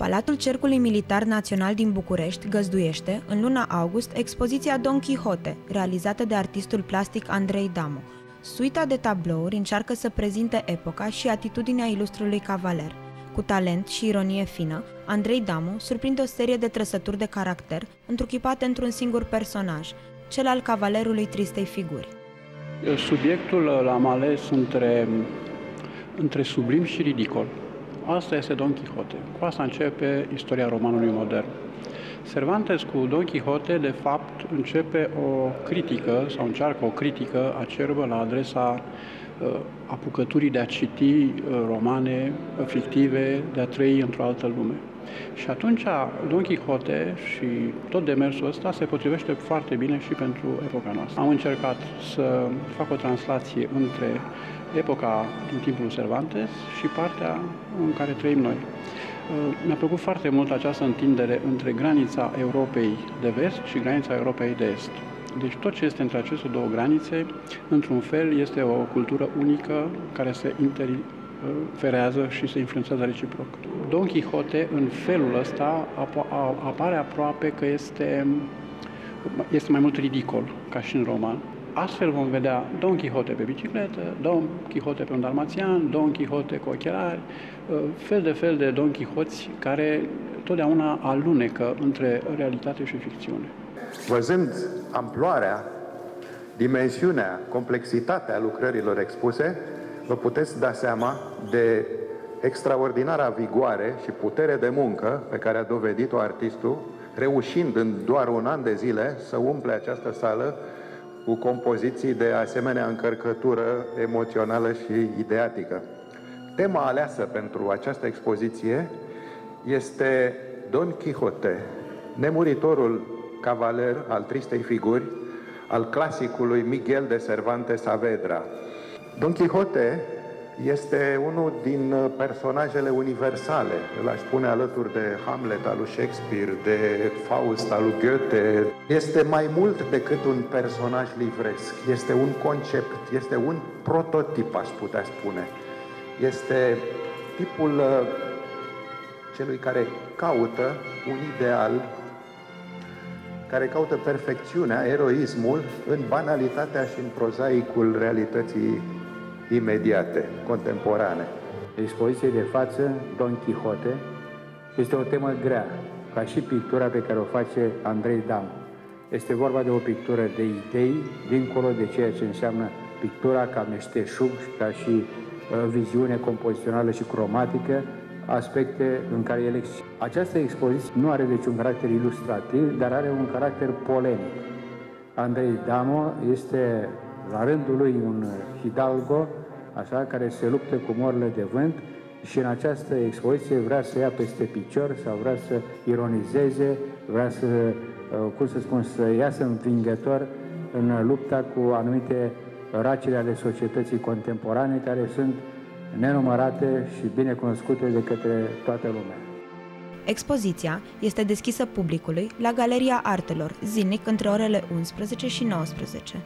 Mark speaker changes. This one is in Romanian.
Speaker 1: Palatul Cercului Militar Național din București găzduiește, în luna august, expoziția Don Quixote, realizată de artistul plastic Andrei Damo. Suita de tablouri încearcă să prezinte epoca și atitudinea ilustrului cavaler. Cu talent și ironie fină, Andrei Damo surprinde o serie de trăsături de caracter, întruchipate într-un singur personaj, cel al cavalerului tristei figuri.
Speaker 2: Subiectul l-am ales între, între sublim și ridicol. Asta este Don Quixote. Cu asta începe istoria romanului modern. Cervantes cu Don Quixote, de fapt, începe o critică sau încearcă o critică acerbă la adresa uh, apucăturii de a citi uh, romane fictive, de a trăi într-o altă lume. Și atunci Don Quixote și tot demersul ăsta se potrivește foarte bine și pentru epoca noastră. Am încercat să fac o translație între epoca din timpul Cervantes și partea în care trăim noi. Uh, mi-a plăcut foarte mult această întindere între granița Europei de vest și granița Europei de est. Deci tot ce este între aceste două granițe, într-un fel, este o cultură unică care se interferează și se influențează reciproc. Don Quixote, în felul ăsta, apare aproape că este, este mai mult ridicol, ca și în roman. Astfel vom vedea Don Quixote pe bicicletă, Don Quixote pe un dalmațian, Don Quixote cu ochelari, uh, fel de fel de Don Quixoți care totdeauna alunecă între realitate și ficțiune.
Speaker 3: Văzând amploarea, dimensiunea, complexitatea lucrărilor expuse, vă puteți da seama de extraordinara vigoare și putere de muncă pe care a dovedit-o artistul, reușind în doar un an de zile să umple această sală cu compoziții de asemenea încărcătură emoțională și ideatică. Tema aleasă pentru această expoziție este Don Quixote, nemuritorul cavaler al tristei figuri, al clasicului Miguel de Cervantes Saavedra. Don Quixote este unul din uh, personajele universale. Îl aș spune alături de Hamlet al lui Shakespeare, de Faust al lui Goethe. Este mai mult decât un personaj livresc. Este un concept, este un prototip, aș putea spune. Este tipul uh, celui care caută un ideal, care caută perfecțiunea, eroismul în banalitatea și în prozaicul realității imediate, contemporane.
Speaker 4: Expoziției de față, Don Quixote, este o temă grea, ca și pictura pe care o face Andrei Dam. Este vorba de o pictură de idei, dincolo de ceea ce înseamnă pictura ca meșteșug, ca și uh, viziune compozițională și cromatică, aspecte în care el există. Această expoziție nu are deci un caracter ilustrativ, dar are un caracter polemic. Andrei Damo este la rândul lui un hidalgo așa, care se luptă cu morile de vânt și în această expoziție vrea să ia peste picior sau vrea să ironizeze, vrea să, uh, cum să spun, să iasă învingător în lupta cu anumite racile ale societății contemporane care sunt nenumărate și bine cunoscute de către toată lumea.
Speaker 1: Expoziția este deschisă publicului la Galeria Artelor, zilnic între orele 11 și 19.